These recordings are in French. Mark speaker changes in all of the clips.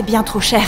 Speaker 1: C'est bien trop cher.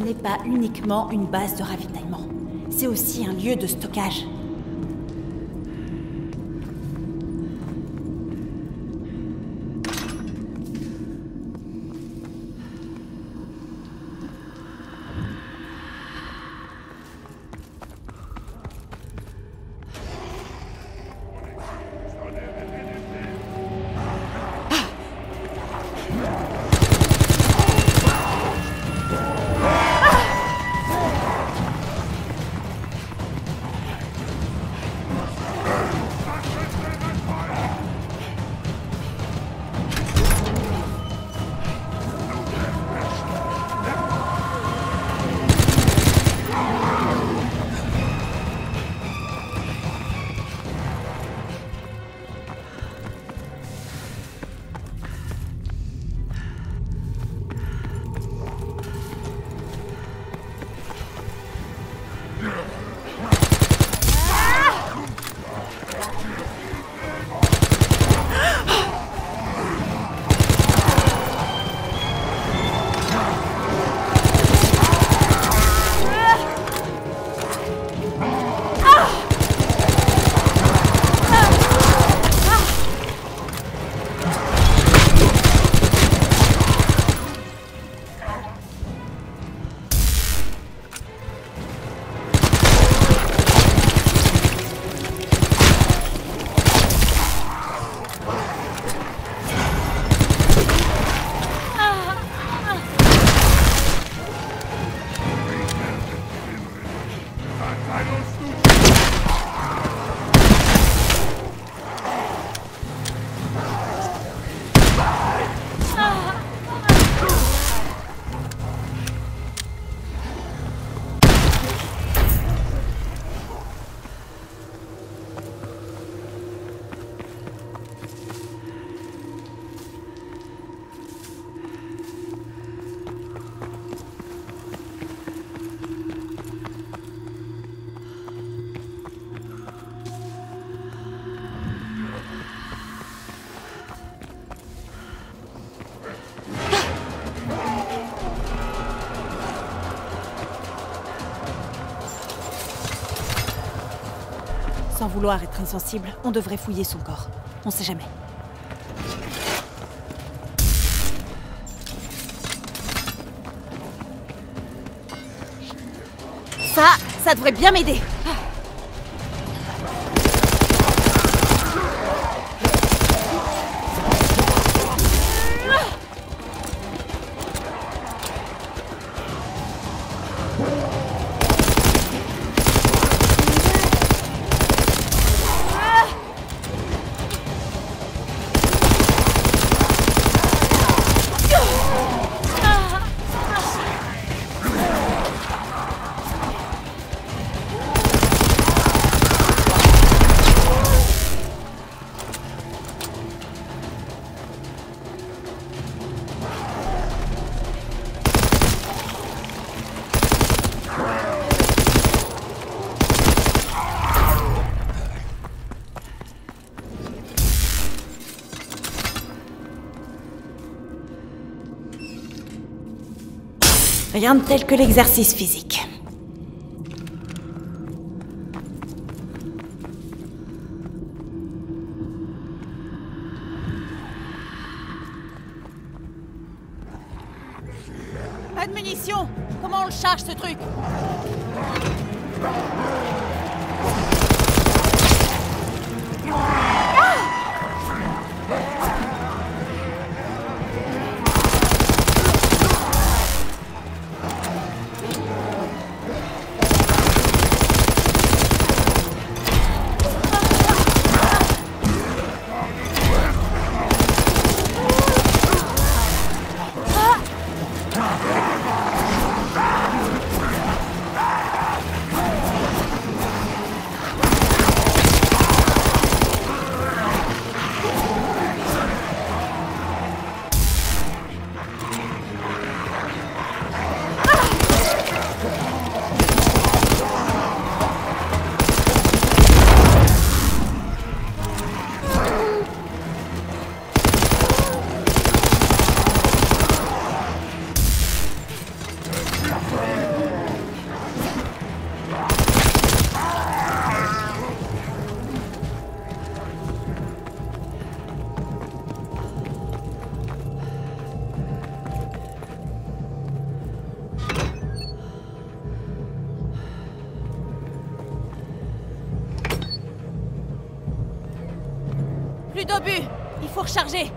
Speaker 1: N'est pas uniquement une base de ravitaillement, c'est aussi un lieu de stockage. Sans vouloir être insensible, on devrait fouiller son corps. On sait jamais. Ça, ça devrait bien m'aider. Rien de tel que l'exercice physique. Pas de munitions Comment on le charge ce truc? Plus d'obus Il faut recharger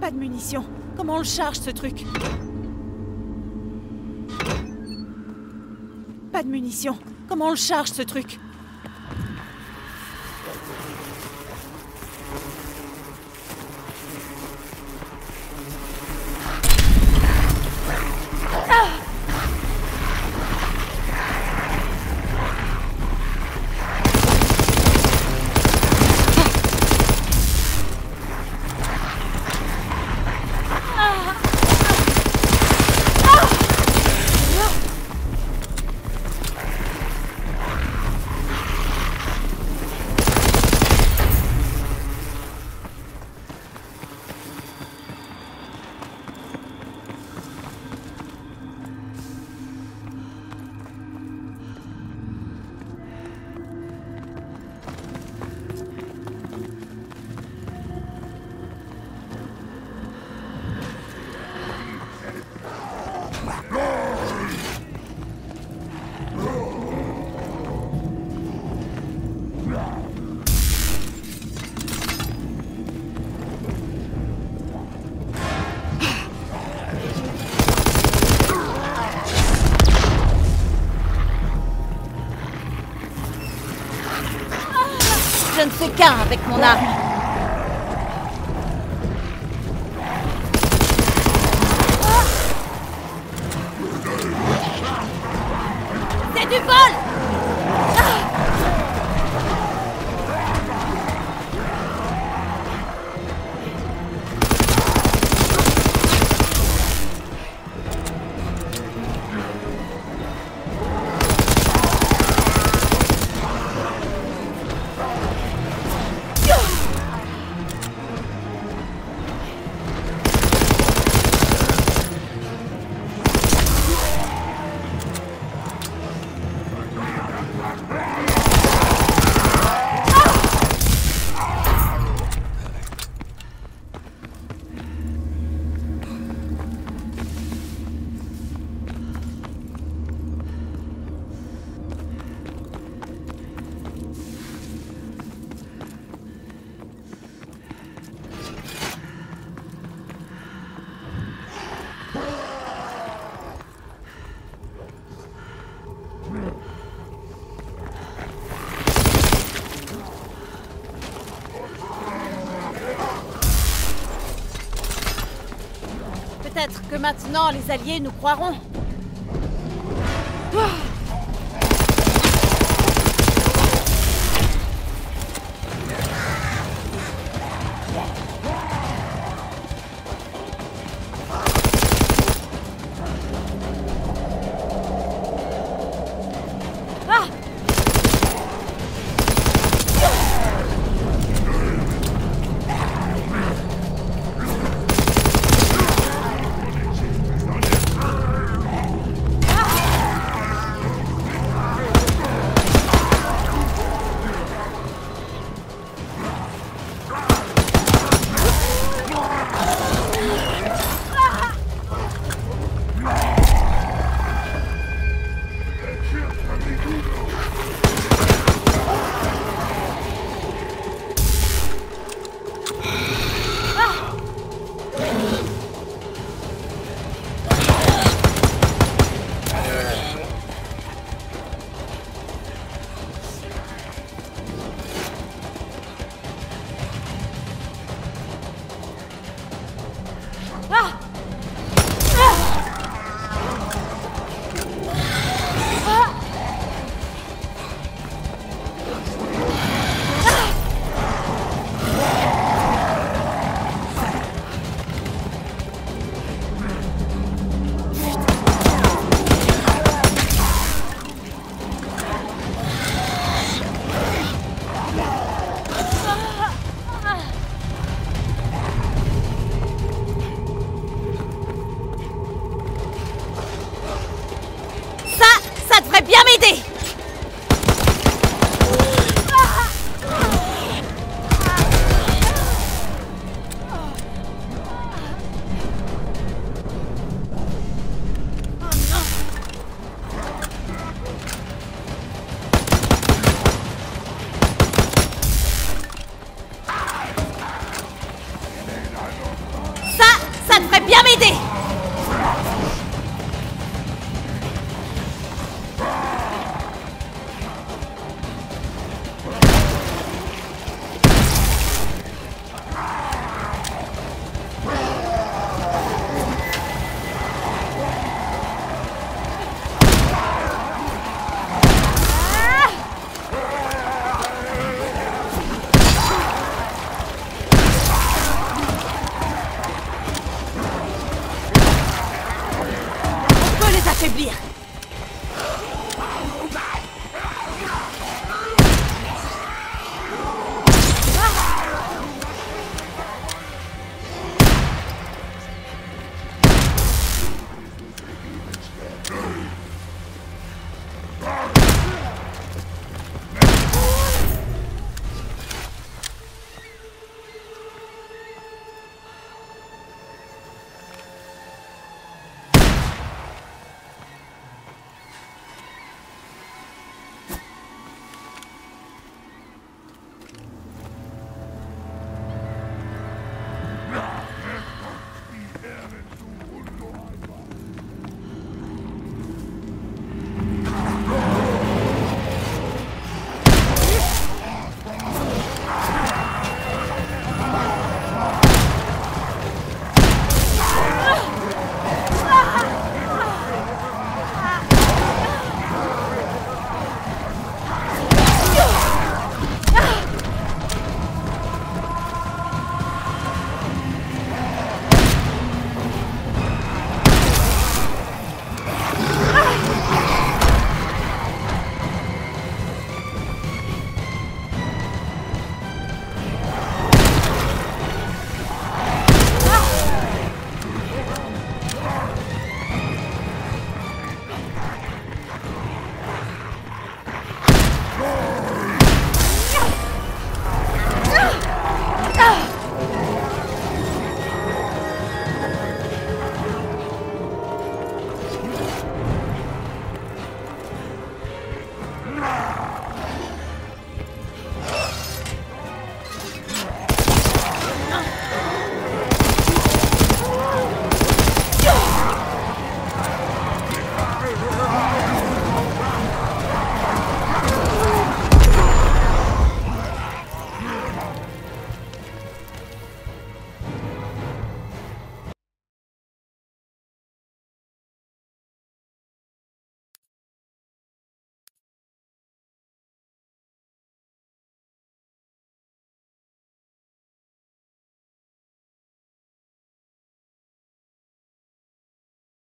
Speaker 1: Pas de munitions. Comment on le charge ce truc? Pas de munitions. Comment on le charge ce truc? Je ne fais qu'un avec mon arme. Que maintenant les Alliés nous croiront.